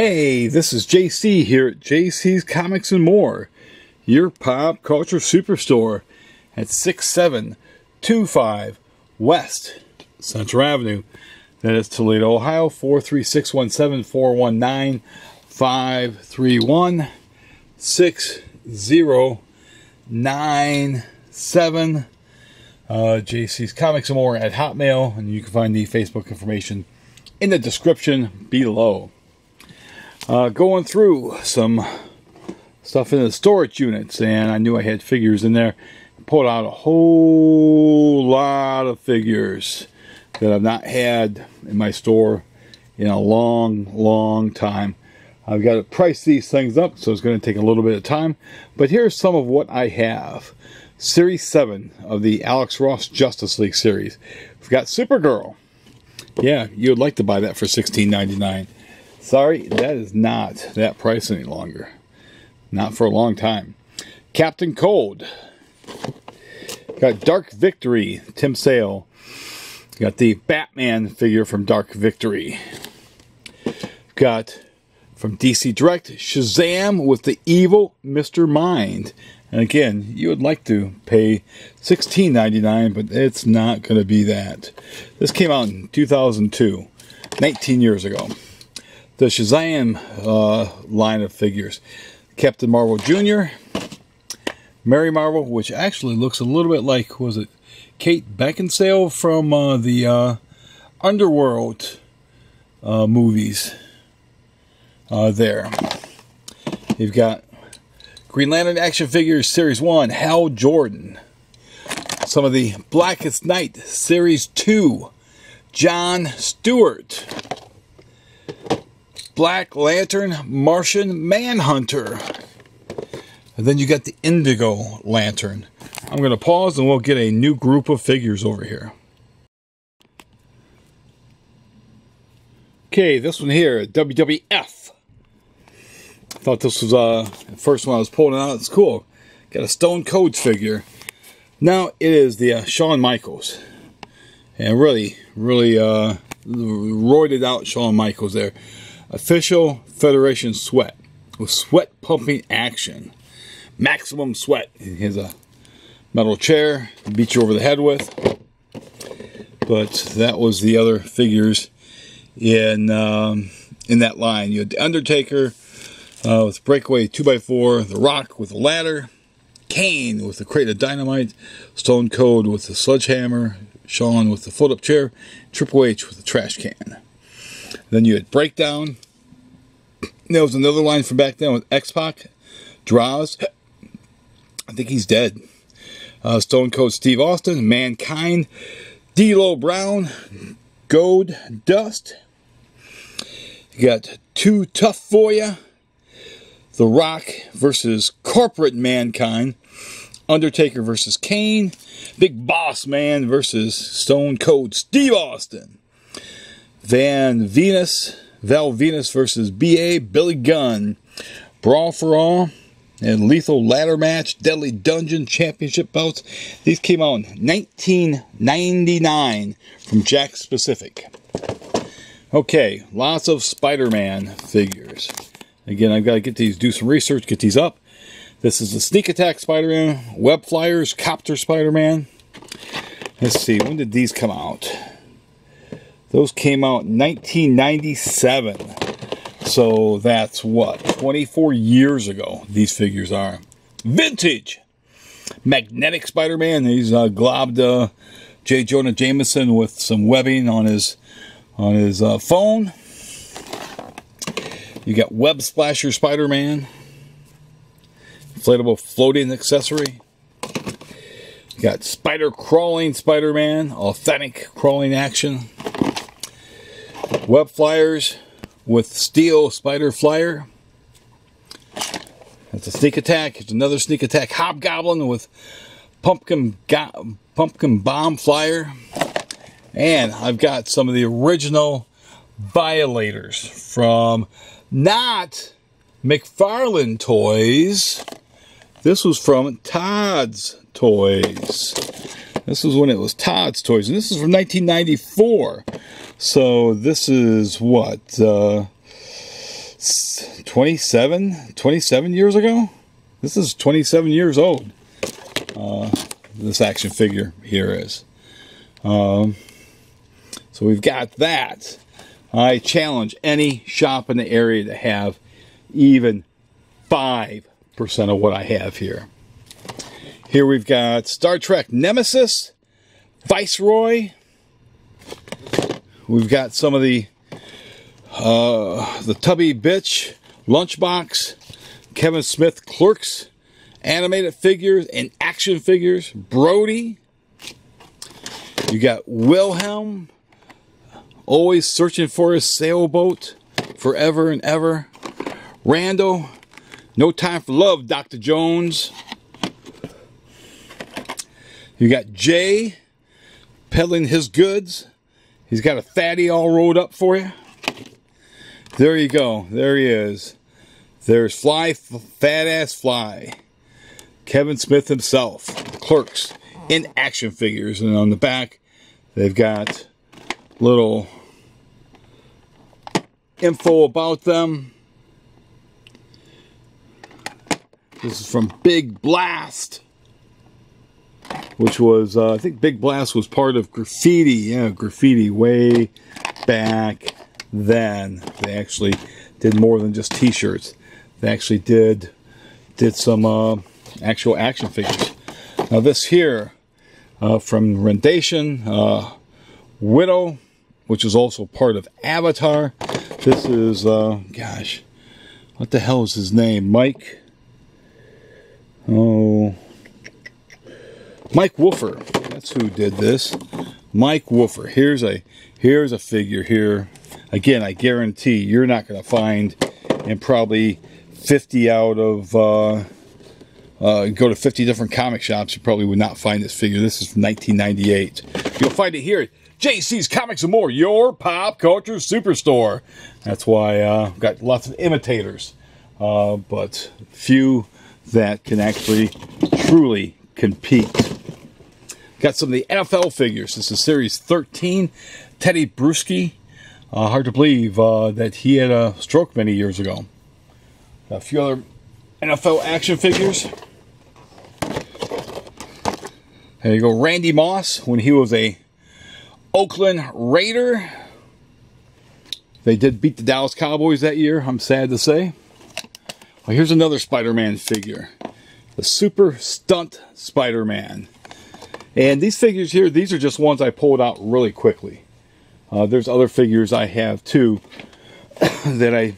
Hey, this is JC here at JC's Comics and More, your pop culture superstore at 6725 West Central Avenue. That is Toledo, Ohio 43617 419 531 6097. Uh, JC's Comics and More at Hotmail, and you can find the Facebook information in the description below. Uh, going through some stuff in the storage units, and I knew I had figures in there. Pulled out a whole lot of figures that I've not had in my store in a long, long time. I've got to price these things up, so it's going to take a little bit of time. But here's some of what I have. Series 7 of the Alex Ross Justice League series. We've got Supergirl. Yeah, you would like to buy that for $16.99. Sorry, that is not that price any longer. Not for a long time. Captain Cold. Got Dark Victory, Tim Sale. Got the Batman figure from Dark Victory. Got from DC Direct, Shazam with the evil Mr. Mind. And again, you would like to pay $16.99, but it's not going to be that. This came out in 2002, 19 years ago the Shazam uh, line of figures. Captain Marvel Jr., Mary Marvel, which actually looks a little bit like, was it Kate Beckinsale from uh, the uh, Underworld uh, movies uh, there. You've got Green Lantern action figures Series 1, Hal Jordan. Some of the Blackest Night Series 2, John Stewart. Black Lantern Martian Manhunter. And then you got the Indigo Lantern. I'm going to pause and we'll get a new group of figures over here. Okay, this one here, WWF. I thought this was uh the first one I was pulling out. It's cool. Got a Stone Cold figure. Now it is the uh, Shawn Michaels. And really, really uh, roided out Shawn Michaels there. Official Federation Sweat with sweat pumping action. Maximum sweat. Here's a metal chair, beat you over the head with. But that was the other figures in um, in that line. You had the Undertaker uh, with Breakaway 2x4, The Rock with a ladder, Kane with the crate of dynamite, Stone Cold with the sledgehammer, Shawn with the fold up chair, Triple H with the trash can. Then you had Breakdown. There was another line from back then with X Pac, Droz. I think he's dead. Uh, Stone Cold Steve Austin, Mankind, D'Lo Brown, Gold Dust. You got Too Tough for You, The Rock versus Corporate Mankind, Undertaker versus Kane, Big Boss Man versus Stone Cold Steve Austin. Van Venus, Val Venis versus BA, Billy Gunn, Brawl for All, and Lethal Ladder Match, Deadly Dungeon Championship belts. These came out in 1999 from Jakks Pacific. Okay, lots of Spider-Man figures. Again, I've got to get these, do some research, get these up. This is the Sneak Attack Spider-Man, Web Flyers, Copter Spider-Man. Let's see, when did these come out? Those came out in 1997. So that's what? 24 years ago, these figures are. Vintage! Magnetic Spider Man. He's uh, globbed uh, J. Jonah Jameson with some webbing on his on his uh, phone. You got Web Splasher Spider Man. Inflatable floating accessory. You got Spider Crawling Spider Man. Authentic crawling action. Web flyers with steel spider flyer. That's a sneak attack. It's another sneak attack. Hobgoblin with pumpkin pumpkin bomb flyer. And I've got some of the original violators from not McFarlane Toys. This was from Todd's Toys. This was when it was Todd's Toys, and this is from 1994. So this is what uh, 27, 27 years ago. This is 27 years old. Uh, this action figure here is. Um, so we've got that. I challenge any shop in the area to have even 5% of what I have here. Here we've got Star Trek Nemesis, Viceroy. We've got some of the uh, the Tubby Bitch, Lunchbox, Kevin Smith Clerks, animated figures and action figures, Brody. You got Wilhelm, always searching for his sailboat forever and ever. Randall, No Time for Love, Dr. Jones. You got Jay peddling his goods. He's got a fatty all rolled up for you. There you go. There he is. There's Fly, Fat Ass Fly. Kevin Smith himself. Clerks in action figures. And on the back, they've got little info about them. This is from Big Blast, which was, uh, I think Big Blast was part of Graffiti. Yeah, Graffiti way back then. They actually did more than just t-shirts. They actually did did some uh, actual action figures. Now this here uh, from Rendation, uh, Widow, which is also part of Avatar. This is, uh, gosh, what the hell is his name? Mike? Oh, Mike Wolfer. That's who did this. Mike Wolfer. Here's a here's a figure here. Again, I guarantee you're not going to find in probably 50 out of uh, uh, go to 50 different comic shops, you probably would not find this figure. This is from 1998. You'll find it here at JC's Comics and More, your pop culture superstore. That's why uh, I've got lots of imitators, uh, but few that can actually truly compete. Got some of the NFL figures. This is Series 13. Tedy Bruschi. Uh, hard to believe uh, that he had a stroke many years ago. A few other NFL action figures. There you go. Randy Moss when he was a Oakland Raider. They did beat the Dallas Cowboys that year, I'm sad to say. Well, here's another Spider-Man figure. The Super Stunt Spider-Man. And these figures here, these are just ones I pulled out really quickly. Uh, there's other figures I have too that I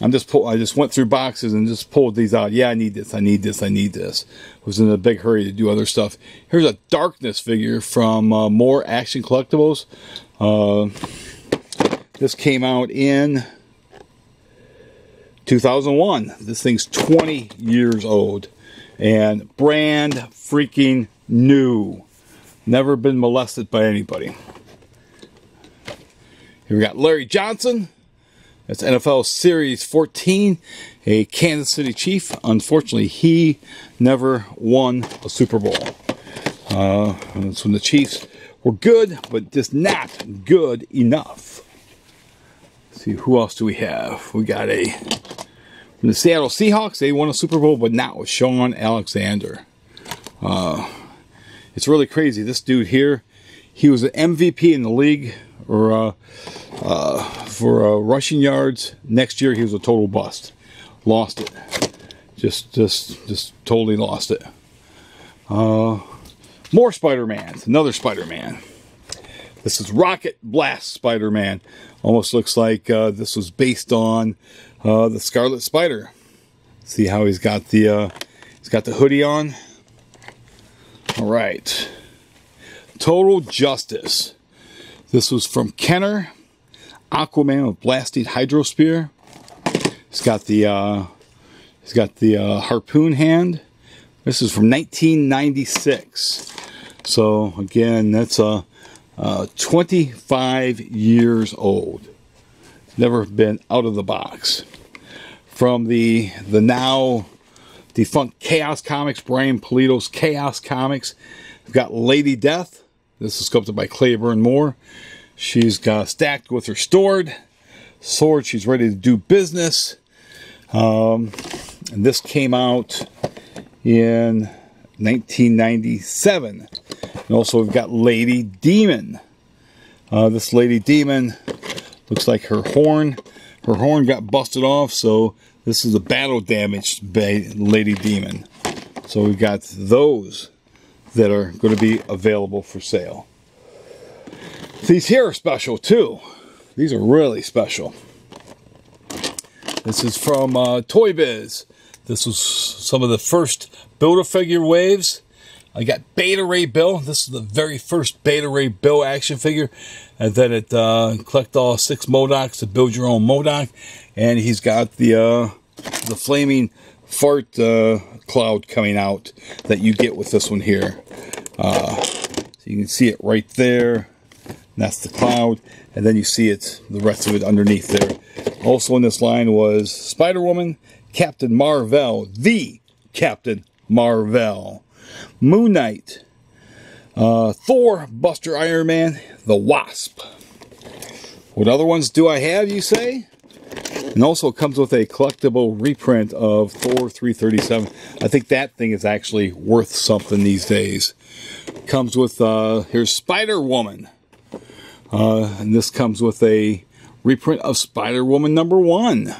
I'm just pull, I just went through boxes and just pulled these out. Yeah, I need this. I need this. I need this. Was in a big hurry to do other stuff. Here's a darkness figure from uh, Moore Action Collectibles. Uh, this came out in 2001. This thing's 20 years old and brand freaking new. Never been molested by anybody. Here we got Larry Johnson. That's NFL Series 14, a Kansas City Chief. Unfortunately, he never won a Super Bowl. Uh, that's when the Chiefs were good, but just not good enough. Let's see, who else do we have? We got a from the Seattle Seahawks. They won a Super Bowl, but not with Shaun Alexander. Uh, it's really crazy. This dude here, he was an MVP in the league or uh, uh, for uh, rushing yards. Next year, he was a total bust. Lost it. Just, just, just totally lost it. Uh, more Spider-Man. Another Spider-Man. This is Rocket Blast Spider-Man. Almost looks like uh, this was based on uh, the Scarlet Spider. See how he's got the uh, he's got the hoodie on. All right. Total Justice. This was from Kenner. Aquaman with blasted hydrospear. He's got the uh, he's got the uh, harpoon hand. This is from 1996. So again, that's a uh, 25 years old. Never been out of the box. From the the now defunct Chaos Comics, Brian Pulido's Chaos Comics. We've got Lady Death. This is sculpted by Clayburn Moore. She's got stacked with her stored. sword. She's ready to do business. Um, and this came out in 1997. And also we've got Lady Demon. Uh, this Lady Demon looks like her horn. Her horn got busted off, so this is a battle damaged Lady Demon. So we've got those that are going to be available for sale. These here are special too. These are really special. This is from uh, Toy Biz. This was some of the first Build-A-Figure waves. I got Beta Ray Bill. This is the very first Beta Ray Bill action figure. And then it uh, collect all six MODOKs to build your own MODOK. And he's got the uh, the flaming fart uh, cloud coming out that you get with this one here. Uh, so you can see it right there. That's the cloud. And then you see it, the rest of it underneath there. Also in this line was Spider-Woman, Captain Marvel, the Captain Marvel, Moon Knight, uh, Thor, Buster Iron Man, The Wasp. What other ones do I have, you say? And also comes with a collectible reprint of Thor 337. I think that thing is actually worth something these days. Comes with, uh, here's Spider-Woman. Uh, and this comes with a reprint of Spider-Woman number one.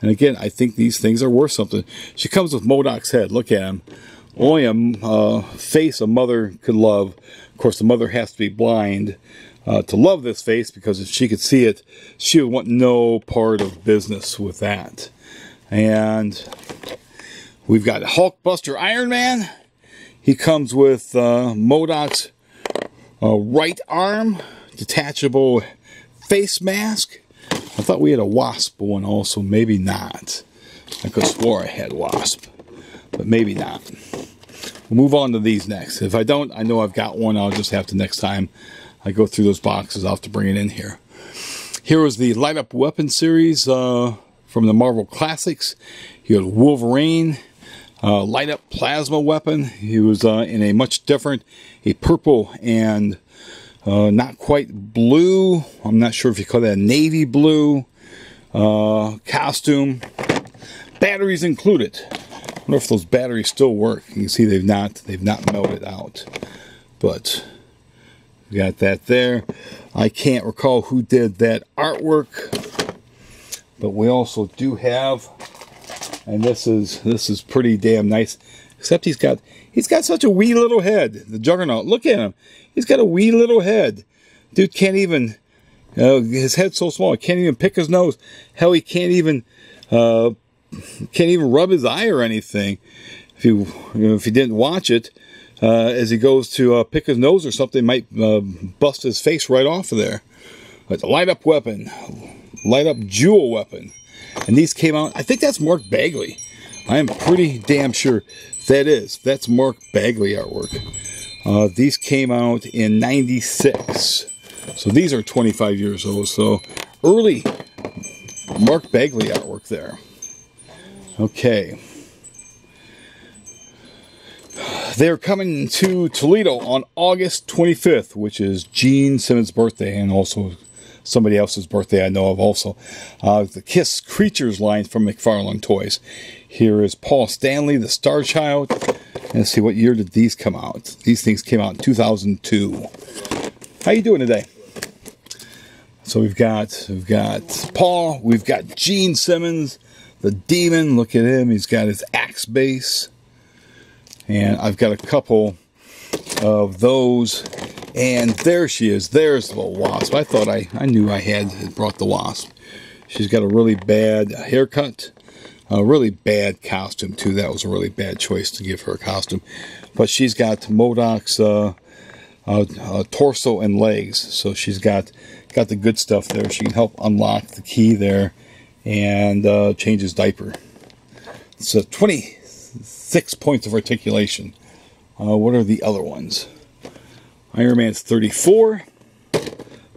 And again, I think these things are worth something. She comes with MODOK's head. Look at him. Only a uh, face a mother could love. Of course, the mother has to be blind uh, to love this face because if she could see it, she would want no part of business with that. And we've got Hulkbuster Iron Man. He comes with uh, MODOK's uh, right arm, detachable face mask. I thought we had a Wasp one also. Maybe not. I could swore I had Wasp. But maybe not. We'll move on to these next. If I don't, I know I've got one. I'll just have to next time I go through those boxes. I'll have to bring it in here. Here was the Light Up Weapon series uh, from the Marvel Classics. You had Wolverine, uh, Light Up Plasma Weapon. He was uh, in a much different, a purple and uh, not quite blue. I'm not sure if you call that navy blue uh, costume. Batteries included. I wonder if those batteries still work. You can see they've not they've not melted out. But got that there. I can't recall who did that artwork. But we also do have and this is this is pretty damn nice. Except he's got he's got such a wee little head. The Juggernaut. Look at him. He's got a wee little head. Dude can't even, uh, his head's so small, he can't even pick his nose. Hell, he can't even, uh, can't even rub his eye or anything. If you, you know, if you didn't watch it, uh, as he goes to uh, pick his nose or something, might uh, bust his face right off of there. It's a light up weapon, light up jewel weapon. And these came out, I think that's Mark Bagley. I am pretty damn sure that is. That's Mark Bagley artwork. Uh, these came out in 96. So these are 25 years old. So early Mark Bagley artwork there. Okay. They're coming to Toledo on August 25th, which is Gene Simmons' birthday and also somebody else's birthday I know of also. Uh, the Kiss Creatures line from McFarlane Toys. Here is Paul Stanley, the Star Child. Let's see, what year did these come out? These things came out in 2002. How you doing today? So we've got we've got Paul, we've got Gene Simmons, the Demon. Look at him; he's got his axe base, and I've got a couple of those. And there she is. There's the little wasp. I thought I I knew I had brought the wasp. She's got a really bad haircut a really bad costume too. That was a really bad choice to give her a costume. But she's got MODOK's uh, uh, uh, torso and legs. So she's got got the good stuff there. She can help unlock the key there and uh, change his diaper. It's a 20 six points of articulation. Uh, what are the other ones? Iron Man's 34,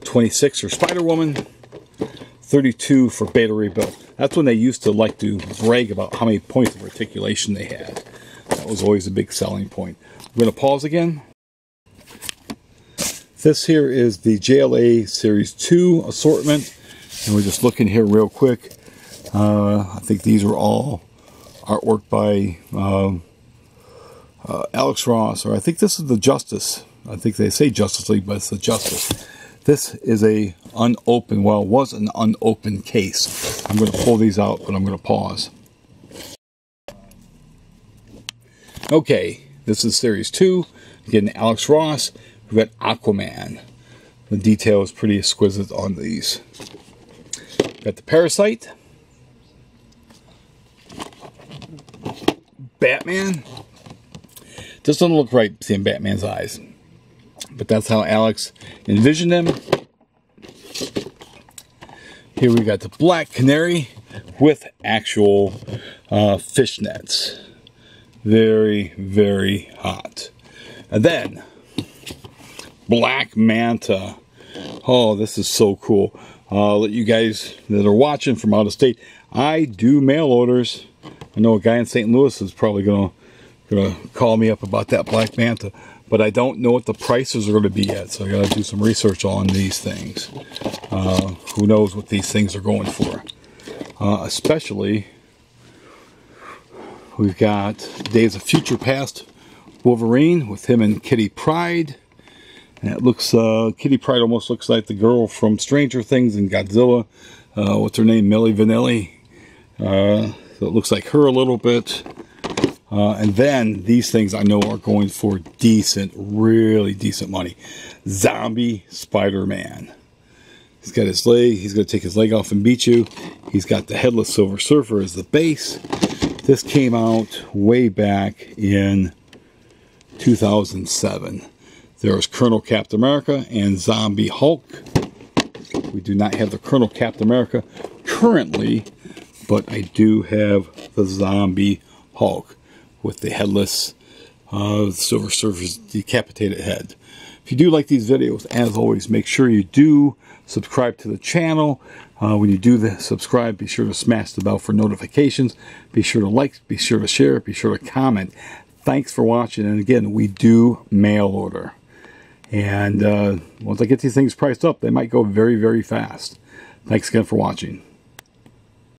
26 for Spider Woman, 32 for Beta Ray Bill. That's when they used to like to brag about how many points of articulation they had. That was always a big selling point. We're going to pause again. This here is the JLA Series 2 assortment. And we're just looking here real quick. Uh, I think these are all artwork by um, uh, Alex Ross, or I think this is the Justice. I think they say Justice League, but it's the Justice. This is a unopened, well, it was an unopened case. I'm going to pull these out, but I'm going to pause. Okay, this is series two. Again, Alex Ross. We've got Aquaman. The detail is pretty exquisite on these. Got the Parasite. Batman. Just doesn't look right seeing Batman's eyes. But that's how Alex envisioned them. Here we got the Black Canary with actual uh, fishnets. Very, very hot. And then, Black Manta. Oh, this is so cool. I'll let you guys that are watching from out of state, I do mail orders. I know a guy in St. Louis is probably going to gonna call me up about that black manta, but I don't know what the prices are going to be yet. So I got to do some research on these things. Uh, who knows what these things are going for? Uh, especially, we've got Days of Future Past Wolverine with him and Kitty Pryde. And it looks, uh, Kitty Pryde almost looks like the girl from Stranger Things and Godzilla. Uh, what's her name? Millie Vanilli. Uh, so it looks like her a little bit. Uh, and then these things I know are going for decent, really decent money. Zombie Spider-Man. He's got his leg. He's going to take his leg off and beat you. He's got the Headless Silver Surfer as the base. This came out way back in 2007. There was Colonel Captain America and Zombie Hulk. We do not have the Colonel Captain America currently, but I do have the Zombie Hulk with the headless uh, Silver Surfer's decapitated head. If you do like these videos, as always, make sure you do subscribe to the channel. Uh, when you do the subscribe, be sure to smash the bell for notifications. Be sure to like, be sure to share, be sure to comment. Thanks for watching. And again, we do mail order. And uh, once I get these things priced up, they might go very, very fast. Thanks again for watching.